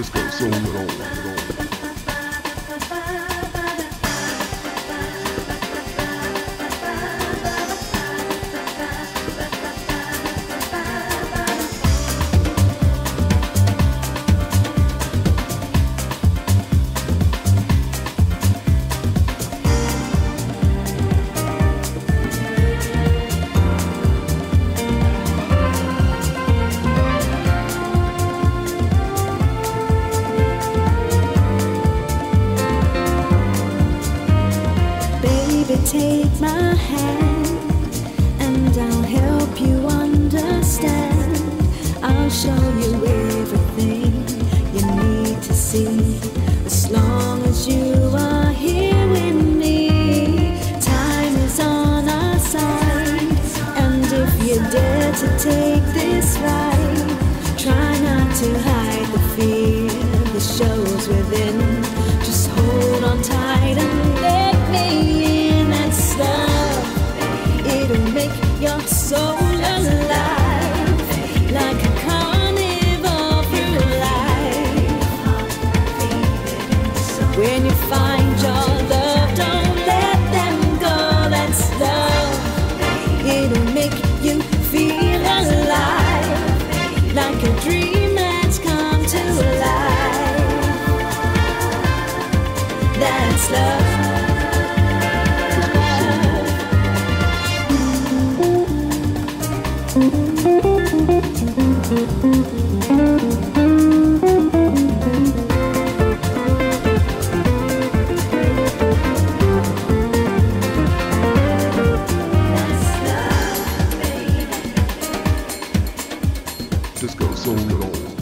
Just go zoom it on. It on. Take my hand and I'll help you understand. I'll show you everything you need to see. As long as you are here with me, time is on our side. And if you dare to take this ride, try not to hide the fear that shows within. When you find your love, don't let them go. That stuff, it'll make you feel alive, like a dream that's come to life. That's love. Soul Roll.